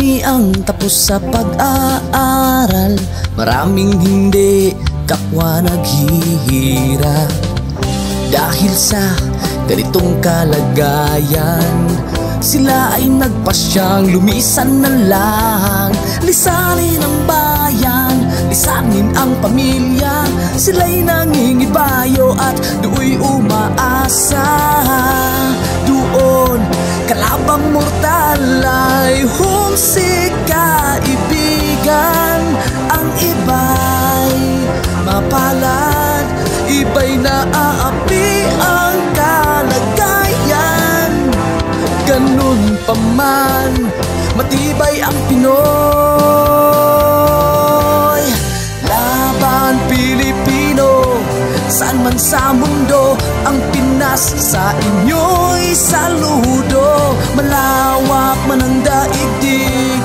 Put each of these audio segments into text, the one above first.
Marami ang tapos sa pag-aaral. Maraming hindi kapwa naghihirap Dahil sa ganitong kalagayan Sila ay nagpasyang lumisan na lang Lisanin ang bayan, lisanin ang pamilya. Sila'y nangingibayo at do'y umaasa. Doon, kalabang mortal ay humsik kaibigan Ang iba'y mapalad, iba'y naaapi ang kalagayan. Ganun pa man, matibay ang Pinoy. Laban Pilipino, saan man sa mundo Ang Pinas sa inyo'y saludo. Malawak man ang daigdig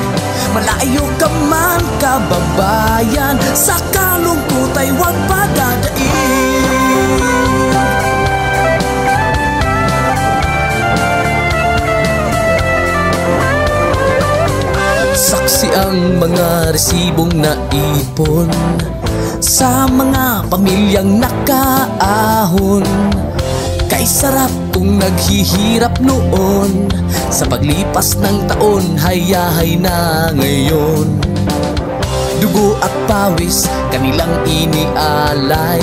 Malayo ka man kababayan. Sa kalungkot ay huwag padadaig Saksi ang mga resibong naipon Sa mga pamilyang nakaahon Kay sarap kung naghihirap noon. Sa paglipas ng taon hayahay na ngayon. Dugo at pawis kanilang inialay.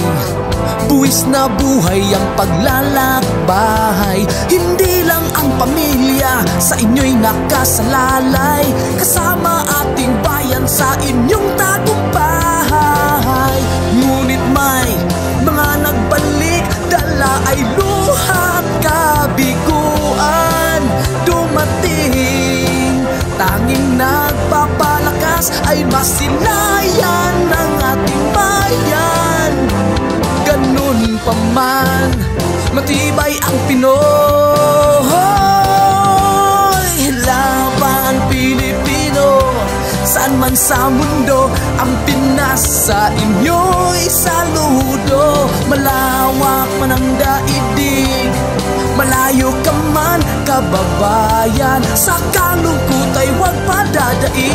Buwis na buhay ang paglalakbay. Hindi lang ang pamilya sa inyo'y nakasalalay. Kasama ating bayan sa inyong tagumpay man sa mundo Ang Pinas sa inyo'y saludo Malawak man ang daigdig Malayo ka man, kababayan. Sa kalungkot ay huwag padadaig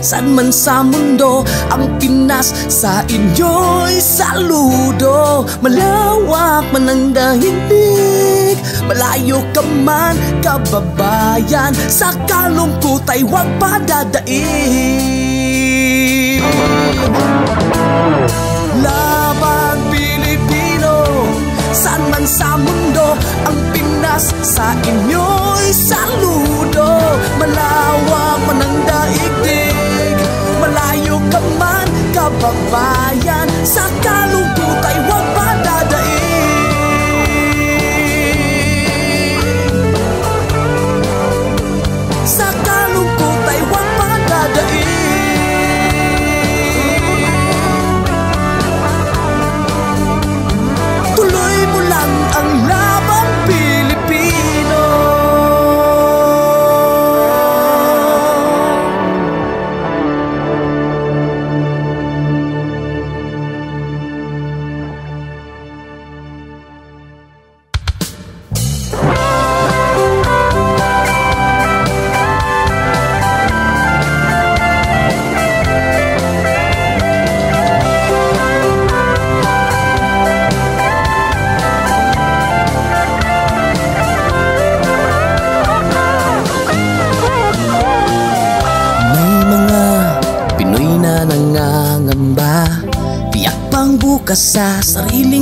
San man sa mundo Ang Pinas sa inyo'y saludo. Malawak man ang daigdig Malayo ka man kababayan. Sa kalungkot ay huwag padadaig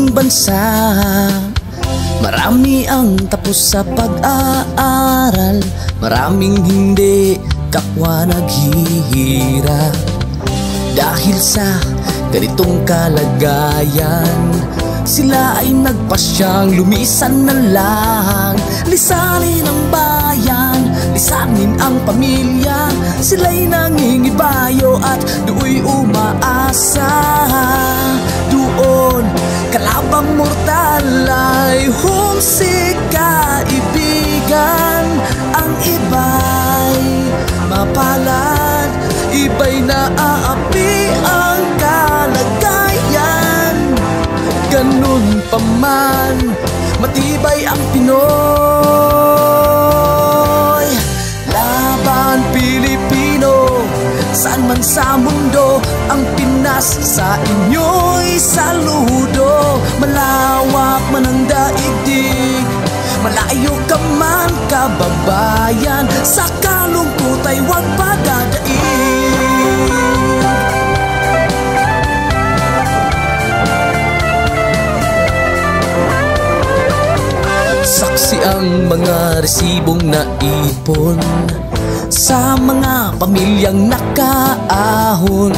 bansa. Marami ang tapos sa pag-aaral Maraming hindi kapwa naghihirap Dahil sa ganitong kalagayan Sila ay nagpasyang lumisan na lang. Lisanin ang bayan, lisanin ang pamilya. Sila'y nangingibayo at do'y umaasa kalabang mortal ay humsik kaibigan Ang iba'y mapalad, iba'y naaapi ang kalagayan. Ganun pa man, matibay ang Pinoy. Laban Pilipino, saan man sa mundo Ang Pinas sa inyo'y saludo Malawak man ang daigdig. Malayo ka man kababayan. Sa kalungkot ay huwag padadaig Saksi ang mga resibong naipon. Sa mga pamilyang nakaahon.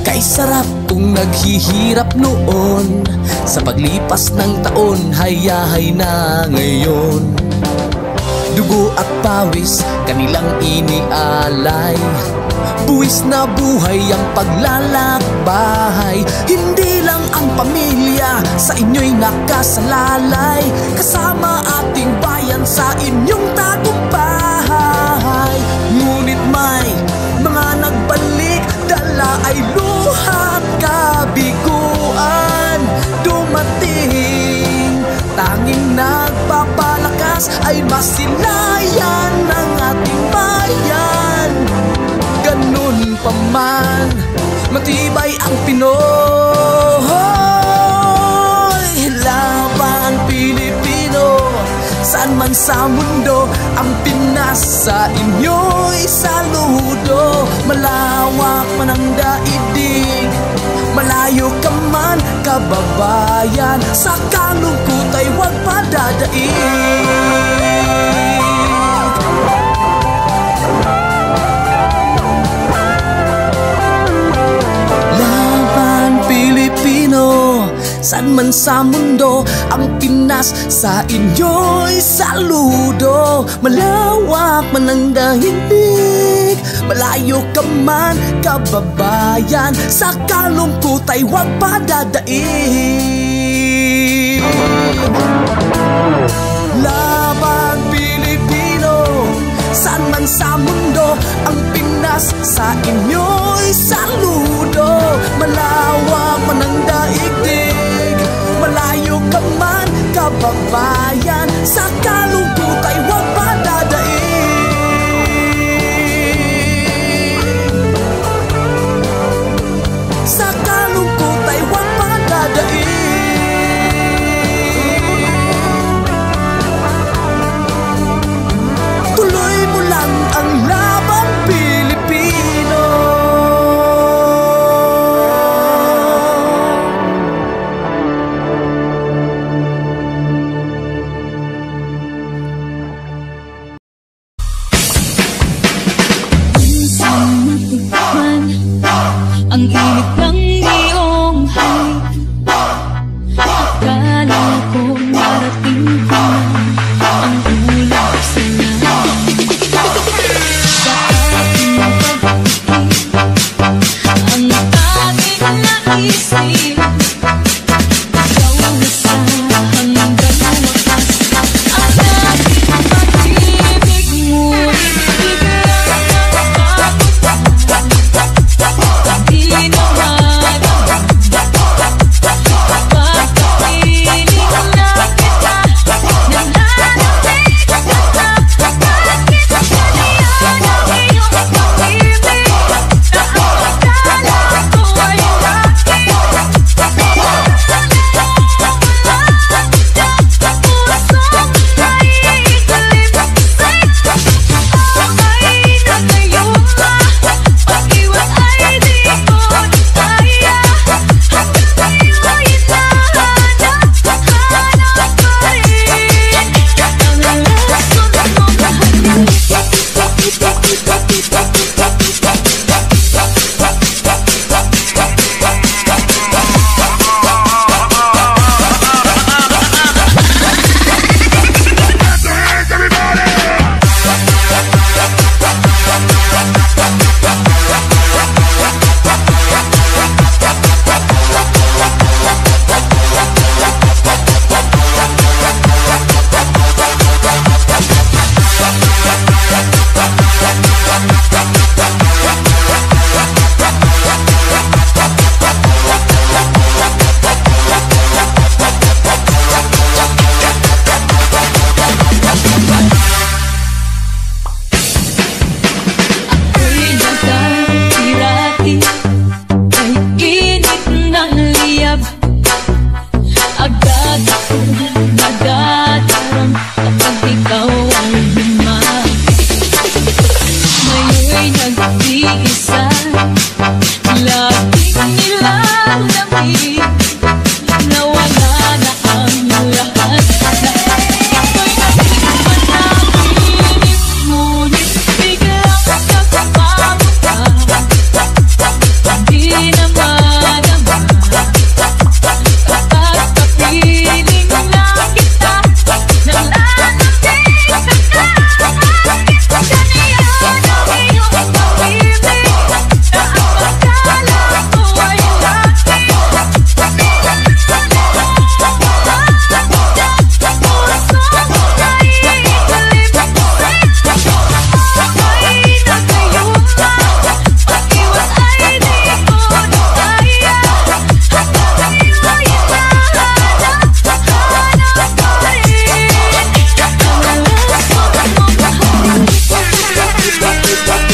Kay sarap kung naghihirap noon Sa paglipas ng taon hayahay na ngayon. Dugo at pawis kanilang inialay. Buwis na buhay ang paglalakbahay Hindi lang ang pamilya sa inyo'y nakasalalay. Kasama ating bayan sa inyong tagumpay. Ngunit may mga nagbalik Dala ay luhat kabiguan Dumating. Tanging nagpapalakas ay masilayan ng ating bayan. Ganun pa man, matibay ang Pinoy. Laban Pilipino, saan man sa mundo Ang Pinas sa inyo'y saludo. Malawak man ang daigdig Malayo ka man, kababayan Sa kalungkot ay huwag padadaig Laban Pilipino San man sa mundo Ang Pinas sa inyo'y saludo. Malawak man ang dahilig Malayo ka man kababayan. Sa kalungkot ay huwag padadaig Laban Pilipino Saan man sa mundo Ang Pinas sa inyo'y saludo. Malawak man ang daigdig kababayan. Sa kalungkot ay huwag está